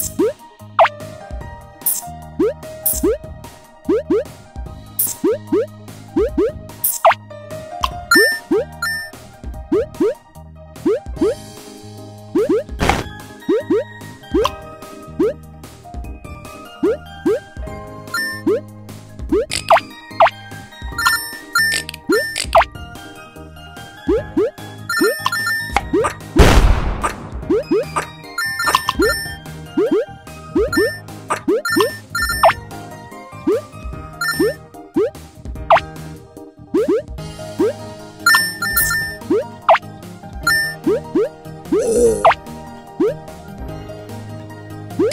Thanks!